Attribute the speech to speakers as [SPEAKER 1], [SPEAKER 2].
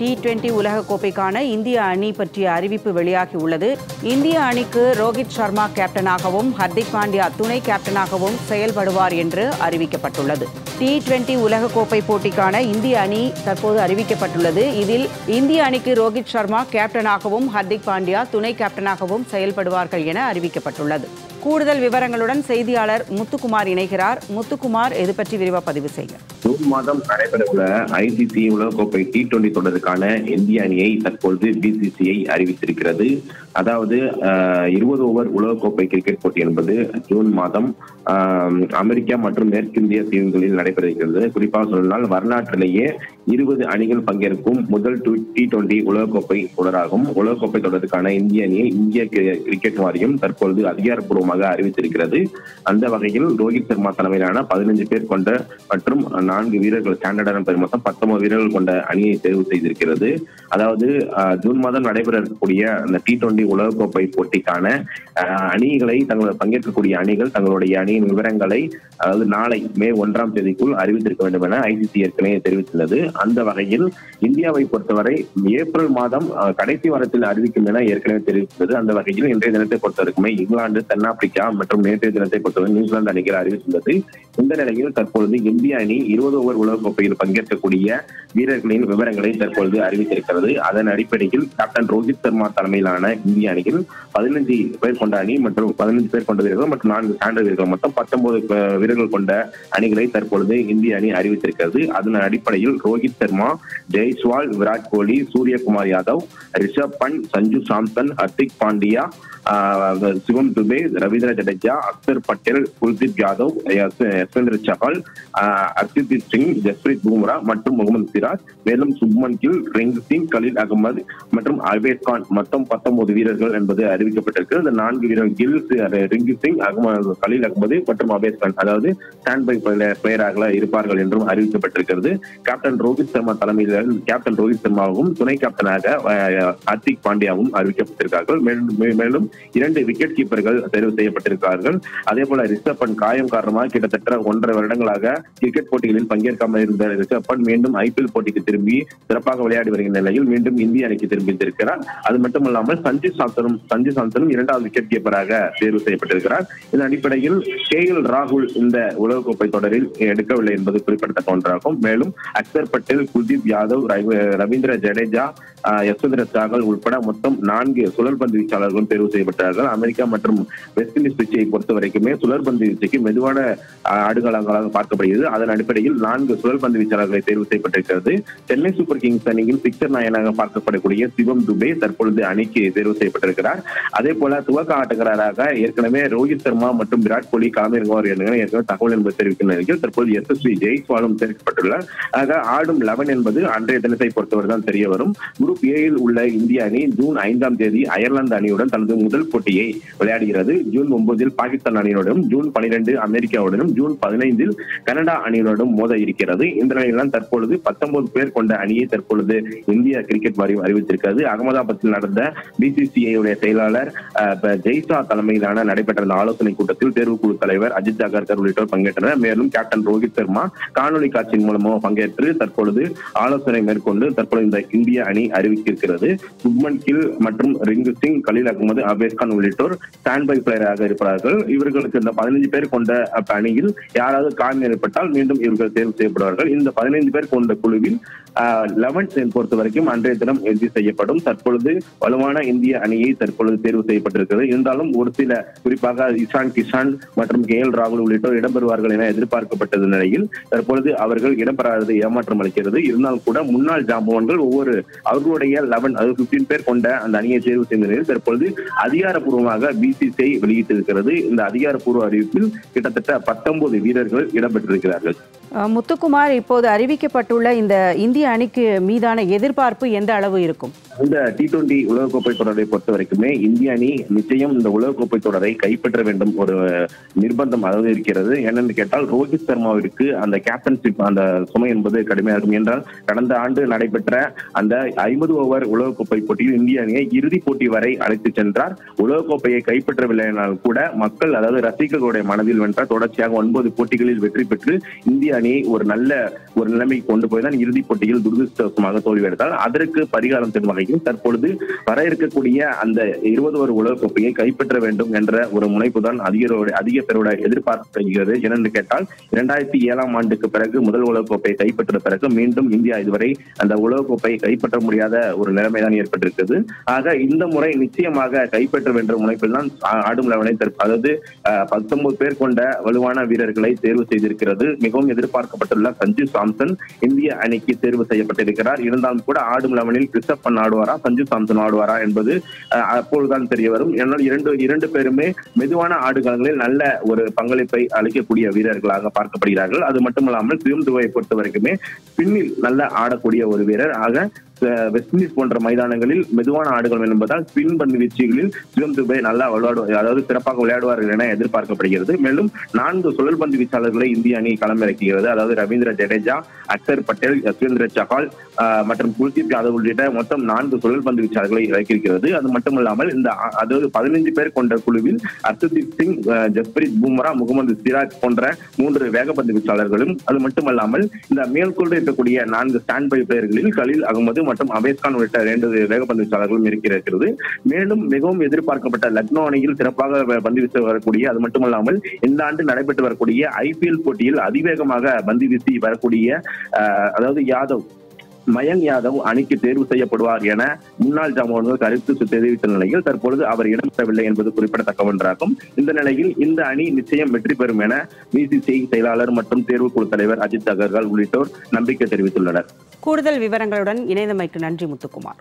[SPEAKER 1] T twenty உலகக்கோப்பைக்கான இந்திய அணி பற்றிய அறிவிப்பு வெளியாகியுள்ளது. இந்திய அணிக்கு ரோஹித் சர்மா கேப்டனாகவும் ஹர்திக் பாண்டியா துணை கேப்டனாகவும் செயல்படுவார் என்று அறிவிக்கப்பட்டுள்ளது. டி டுவெண்டி உலகக்கோப்பை போட்டிக்கான இந்திய அணி தற்போது அறிவிக்கப்பட்டுள்ளது. இதில் இந்திய அணிக்கு ரோஹித் சர்மா கேப்டனாகவும் ஹர்திக் பாண்டியா துணை கேப்டனாகவும் செயல்படுவார்கள் என அறிவிக்கப்பட்டுள்ளது. கூடுதல் விவரங்களுடன் செய்தியாளர் முத்துக்குமார் இணைகிறார். முத்துக்குமார் இது பற்றி விரிவாக பதிவு செய்ய
[SPEAKER 2] ஜூன் மாதம் நடைபெறவுள்ள ஐசிசி உலகக்கோப்பை டி டுவெண்டி தொடருக்கான இந்திய அணியை தற்பொழுது பிசிசிஐ அறிவித்திருக்கிறது. அதாவது இருபது ஓவர் உலகக்கோப்பை கிரிக்கெட் போட்டி என்பது ஜூன் மாதம் ஆஹ், அமெரிக்கா மற்றும் மேற்கிந்திய தீவுகளில் நடைபெறுகிறது. குறிப்பாக சொன்னால் வரலாற்றிலேயே இருபது அணிகள் பங்கேற்கும் முதல் டி டுவெண்டி உலகக்கோப்பை தொடராகும். உலகக்கோப்பை தொடருக்கான இந்திய அணியை இந்திய கிரிக்கெட் வாரியம் தற்பொழுது அதிகாரப்பூர்வமாக அறிவித்திருக்கிறது. அந்த வகையில் ரோஹித் சர்மா தலைமையிலான பதினஞ்சு பேர் கொண்ட மற்றும் நான்கு வீரர்கள் ஸ்டாண்டர்டான பெரும் மொத்தம் பத்தொன்பது வீரர்கள் கொண்ட அணியை தேர்வு செய்திருக்கிறது. அதாவது ஜூன் மாதம் நடைபெற இருக்கக்கூடிய அந்த டி டுவெண்டி உலகக்கோப்பை போட்டிக்கான அணிகளை தங்களோட பங்கேற்கக்கூடிய அணிகள் தங்களுடைய அணியின் விவரங்களை அதாவது நாளை மே ஒன்றாம் தேதி தேதிக்குள் அறிவித்திருக்க வேண்டும் என ஐசிசி ஏற்கனவே தெரிவித்துள்ளது. அந்த வகையில் இந்தியாவை பொறுத்தவரை ஏப்ரல் மாதம் ஆஹ், கடைசி வாரத்தில் அறிவிக்கும் என ஏற்கனவே தெரிவித்துள்ளது. அந்த வகையில் இன்றைய தினத்தை பொறுத்தவரைக்குமே இங்கிலாந்து தென்னாப்பிரிக்கா மற்றும் நேற்றைய தினத்தை பொறுத்தவரை நியூசிலாந்து அணிகள் அறிவித்துள்ளது. இந்த நிலையில் தற்பொழுது இந்திய அணி இருபது ஓவர் உலகக்கோப்பையில் பங்கேற்கக்கூடிய வீரர்களின் விவரங்களை தற்பொழுது அறிவித்திருக்கிறது. அதன் அடிப்படையில் கேப்டன் ரோஹித் சர்மா தலைமையிலான இந்திய அணியில் பதினஞ்சு பேர் கொண்ட அணி மற்றும் பதினஞ்சு பேர் கொண்ட வீரர்கள் மற்றும் நான்கு சான்ற வீரர்கள் மொத்தம் பத்தொன்பது வீரர்கள் கொண்ட அணிகளை தற்பொழுது இந்திய அணி அறிவித்திருக்கிறது. அதன் அடிப்படையில் ரோஹித் சர்மா ஜெய்ஸ்வால் விராட் கோலி சூரியகுமார் யாதவ் ரிஷப் பண்ட் சஞ்சு சாம்சன் ஹர்திக் பாண்டியா சிவம் துபே ரவீந்திர ஜடேஜா அக்சர் பட்டேல் குல்தீப் யாதவ் யஸ்- யஸ்வேந்திர சஹால் ஆஹ், சிங் ஜஸ்பிரீத் பும்ரா மற்றும் முகமது சிராஜ் மேலும் சுப்மன் கில் ரிங் சிங் கலீல் அகமது மற்றும் அல்பேஸ் கான். மொத்தம் பத்தொன்பது வீரர்கள் என்பது அறிவிக்கப்பட்டிருக்கு இந்த நான்கு வீரர்கள் கில் ரிங்கு சிங் அகமது கலீல் அகமது மற்றும் அபேஸ் கான். அதாவது ஸ்டாண்ட் பை பிளேயராக இருப்பார்கள் என்றும் அறிவிக்கப்பட்டிருக்கிறது. கேப்டன் ரோஹித் சர்மா தலைமையில் கேப்டன் ரோஹித் சர்மாவும் துணை கேப்டனாக ஹர்திக் பாண்டியாவும் அறிவிக்கப்பட்டிருக்கார்கள். மேலும் மே- மேலும் இரண்டு விக்கெட் கீப்பர்கள் தேர்வு செய்யப்பட்டிருக்கிறார்கள். அதே போல ரிஷப் பண்ட் காயம் காரணமாக கிட்டத்தட்ட ஒன்றரை வருடங்களாக கிரிக்கெட் போட்டிகளில் பங்கேற்காமல் இருந்த ரிஷப் பண்ட் மீண்டும் ஐபிஎல் போட்டிக்கு திரும்பி சிறப்பாக விளையாடி வருகின்ற நிலையில் மீண்டும் இந்திய அணிக்கு திரும்பியிருக்கிறார் அது மட்டுமல்லாமல் சஞ்சு சாம்சனும் சஞ்சு சாம்சனும் இரண்டாவது விக்கெட் கீப்பராக தேர்வு செய்யப்பட்டிருக்கிறார். இதன் அடிப்படையில் கே எல் ராகுல் இந்த உலகக்கோப்பை தொடரில் எடுக்கவில்லை என்பது குறிப்பிடத்தக்க ஒன்றாகும். மேலும் அக்சர் பட்டேல் குல்தீப் யாதவ் ரவீந்திர ஜடேஜா யசுந்திர யஸ்வந்திர சாகல் உட்பட மொத்தம் நான்கு சுழற்பந்து வீச்சாளர்களும் தேர்வு செய்யப்பட்டார்கள் அமெரிக்கா மற்றும் வெஸ்ட் இண்டீஸ் பிச்சை பொறுத்த வரைக்குமே சுழற்பந்து வீச்சுக்கு மெதுவான ஆடுகளங்களாக பார்க்கப்படுகிறது. அதன் அடிப்படையில் நான்கு சுழற்பந்து வீச்சாளர்களை தேர்வு செய்யப்பட்டிருக்கிறது. சென்னை சூப்பர் கிங்ஸ் அணியில் பிக்சர் நாயனாக பார்க்கப்படக்கூடிய சிவம் துபே தற்பொழுது அணிக்கு தேர்வு செய்யப்பட்டிருக்கிறார். அதே போல துவக்க ஆட்டக்காரராக ஏற்கனவே ரோஹித் சர்மா மற்றும் விராட் கோலி களமிறங்குவார் என ஏற்கனவே தகவல் என்பது தெரிவிக்கும் நிலையில் தற்போது எஸ்எஸ்வி ஜெய்ஸ்வாலும் சேர்க்கப்பட்டுள்ளார் ஆக ஆடும் லெவன் என்பது அன்றைய தினத்தை பொறுத்தவரை தான் தெரிய வரும். குரூப் ஏயில் உள்ள இந்திய அணி ஜூன் ஐந்தாம் தேதி அயர்லாந்து அணியுடன் தனது முதல் போட்டியை விளையாடுகிறது. ஜூன் ஒன்பதில் பாகிஸ்தான் அணியுடனும் ஜூன் பனிரெண்டு அமெரிக்காவுடனும் ஜூன் பதினைந்தில் கனடா அணியுடனும் மோத இருக்கிறது. இந்த நிலையில்தான் தற்பொழுது பத்தொன்பது பேர் கொண்ட அணியை தற்பொழுது இந்திய கிரிக்கெட் வாரியம் அறிவித்திருக்கிறது. அகமதாபாத்தில் நடந்த பிசிசிஐ உடைய செயலாளர் அஹ், ஜெய்சா தலைமையிலான நடைபெற்ற இந்த ஆலோசனை கூட்டத்தில் தேர்வுக்குழு தலைவர் அஜித் ஜாகர்கர் உள்ளிட்டோர் பங்கேற்றனர். மேலும் கேப்டன் ரோஹித் சர்மா காணொலி காட்சியின் மூலமாக பங்கேற்று தற்பொழுது ஆலோசனை மேற்கொண்டு தற்பொழுது இந்த இந்திய அணி அறிவித்திருக்கிறது. சுப்மன் கில் மற்றும் ரிங்கு சிங் கலீல் அகமது அபேஸ்கான் உள்ளிட்டோர் ஸ்டாண்ட் பை பிளேயராக இருப்பார்கள். இவர்களுக்கு இந்த பதினைஞ்சு பேர் கொண்ட அணியில் யாராவது காயம் ஏற்பட்டால் மீண்டும் இவர்கள் தேர்வு செய்யப்படுவார்கள். இந்த பதினைந்து பேர் கொண்ட குழுவில் லெவன்த் பொறுத்த வரைக்கும் அன்றைய தினம் இறுதி செய்யப்படும். தற்பொழுது வலுவான இந்திய அணியை தற்பொழுது தேர்வு செய்யப்பட்டிருக்கிறது. இருந்தாலும் ஒரு சில குறிப்பாக இஷான் கிஷான் மற்றும் கே எல் ராகுல் உள்ளிட்டோர் இடம்பெறுவார்கள் என எதிர்பார்க்கப்பட்டது நிலையில் தற்பொழுது அவர்கள் இடம்பெறாதது ஏமாற்றம் அளிக்கிறது. இருந்தாலும் கூட முன்னாள் ஜாம்பவான்கள் ஒவ்வொரு அவர்களுடைய லெவன் அதாவது 15 பேர் கொண்ட அந்த அணியை தேர்வு செய்த நிலையில் தற்பொழுது அதிகாரப்பூர்வமாக பிசிசிஐ வெளியிட்டிருக்கிறது. இந்த அதிகாரப்பூர்வ அறிவிப்பில் கிட்டத்தட்ட பத்தொன்பது வீரர்கள் இடம்பெற்றிருக்கிறார்கள்.
[SPEAKER 1] முத்துக்குமார் இப்போது அறிவிக்கப்பட்டுள்ள இந்த இந்திய அணிக்கு மீதான எதிர்பார்ப்பு எந்த அளவு இருக்கும்?
[SPEAKER 2] இந்த டி டுவெண்டி உலகக்கோப்பை தொடரை பொறுத்த வரைக்குமே இந்திய அணி நிச்சயம் இந்த உலகக்கோப்பை தொடரை கைப்பற்ற வேண்டும். ஒரு நிர்பந்தம் அளவு இருக்கிறது. என்னன்னு கேட்டால் ரோஹித் சர்மாவிற்கு அந்த கேப்டன்ஷிப் அந்த சுமை என்பது கடுமையாக இருக்கும். என்றால் கடந்த ஆண்டு நடைபெற்ற அந்த ஐம்பது ஓவர் உலகக்கோப்பை போட்டியில் இந்திய அணியை இறுதிப் போட்டி வரை அழைத்து சென்றார். உலகக்கோப்பையை கைப்பற்றவில்லை என்றால் கூட மக்கள் அதாவது ரசிகர்களுடைய மனதில் வென்ற தொடர்ச்சியாக ஒன்பது போட்டிகளில் வெற்றி பெற்று இந்திய அணி ஒரு நல்ல ஒரு நிலைமைக்கு கொண்டு போய் தான் இறுதிப் போட்டியில் துரதிருஷ்டவசமாக தோல்வியடைந்தால் அதற்கு பரிகாரம் தரும் வகையில் தற்பொழுது வர இருக்கக்கூடிய அந்த இருபது ஒரு உலகக்கோப்பையை கைப்பற்ற வேண்டும் என்ற ஒரு முனைப்பு தான் அதிக அதிக பேரோட எதிர்பார்க்கப்படுகிறது ஏனென்று கேட்டால் இரண்டாயிரத்தி ஏழாம் ஆண்டுக்கு பிறகு முதல் உலகக்கோப்பையை கைப்பற்ற பிறகு மீண்டும் இந்தியா இதுவரை அந்த உலகக்கோப்பையை கைப்பற்ற முடியாத ஒரு நிலைமை தான் ஏற்பட்டிருக்கிறது. ஆக இந்த முறை நிச்சயமாக கைப்பற்ற என்ற முனைப்பில் தான் ஆடும் லெவனை அதாவது பத்தொன்பது பேர் கொண்ட வலுவான வீரர்களை தேர்வு செய்திருக்கிறது. மிகவும் எதிர்ப்பு எதிர்பார்க்கப்பட்டுள்ள சஞ்சு சாம்சன் இந்திய அணிக்கு தேர்வு செய்யப்பட்டிருக்கிறார். இருந்தாலும் கூட ஆடும் லெவனில் ரிஷப் ஆடுவாரா சஞ்சு சாம்சன் ஆடுவாரா என்பது அஹ், அப்பொழுதுதான் தெரிய வரும் ஏன்னால் இரண்டு இரண்டு பேருமே மெதுவான ஆடுகளங்களில் நல்ல ஒரு பங்களிப்பை அளிக்கக்கூடிய வீரர்களாக பார்க்கப்படுகிறார்கள். அது மட்டுமல்லாமல் சுயம் துவையை பொறுத்த வரைக்குமே பின்னில் நல்ல ஆடக்கூடிய ஒரு வீரர். ஆக வெஸ்ட் இண்டீஸ் போன்ற மைதானங்களில் மெதுவான ஆடுகள் என்பதால் ஸ்பின் பந்து வீச்சுகளில் சிவம் துபே நல்லா விளையாடு அதாவது சிறப்பாக விளையாடுவார்கள் என எதிர்பார்க்கப்படுகிறது. மேலும் நான்கு சுழல் பந்து வீச்சாளர்களை இந்திய அணி களமிறக்குகிறது. அதாவது ரவீந்திர ஜடேஜா அக்சர் பட்டேல் யஸ்வேந்திர சஹால் மற்றும் குல்தீப் யாதவ் உள்ளிட்ட மொத்தம் நான்கு சுழல் பந்து வீச்சாளர்களை இறக்கியிருக்கிறது. அது மட்டுமல்லாமல் இந்த அதாவது பதினைந்து பேர் கொண்ட குழுவில் அர்த்ததீப் சிங் ஜஸ்பிரீத் பூமரா முகமது சிராஜ் போன்ற மூன்று வேகப்பந்து வீச்சாளர்களும் அது மட்டுமல்லாமல் இந்த மேற்கொண்டு இருக்கக்கூடிய நான்கு ஸ்டாண்ட் பை பிளேயர்களில் கலீல் அகமது மற்றும் அவேஸ்கான் உள்ளிட்ட இரண்டு வேகப்பந்து வீச்சாளர்களும் இருக்கிறது. மேலும் மிகவும் எதிர்பார்க்கப்பட்ட லக்னோ அணியில் சிறப்பாக பந்து வீச வரக்கூடிய அது மட்டுமல்லாமல் இந்த ஆண்டு நடைபெற்று வரக்கூடிய ஐபிஎல் போட்டியில் அதிவேகமாக பந்து வீசி வரக்கூடிய அதாவது யாதவ் மயங் யாதவ் அணிக்கு தேர்வு செய்யப்படுவார் என முன்னாள் ஜாமோன்கள் கருத்து தெரிவித்த நிலையில் தற்பொழுது அவர் இடம்பெறவில்லை என்பது குறிப்பிடத்தக்க ஒன்றாகும். இந்த நிலையில் இந்த அணி நிச்சயம் வெற்றி பெறும் என பிசிசிஐ செயலாளர் மற்றும் தேர்வு குழு தலைவர் அஜித் அகர்வால் உள்ளிட்டோர் நம்பிக்கை தெரிவித்துள்ளனர்.
[SPEAKER 1] கூடுதல் விவரங்களுடன் இணைந்தமைக்கு நன்றி முத்துக்குமார்.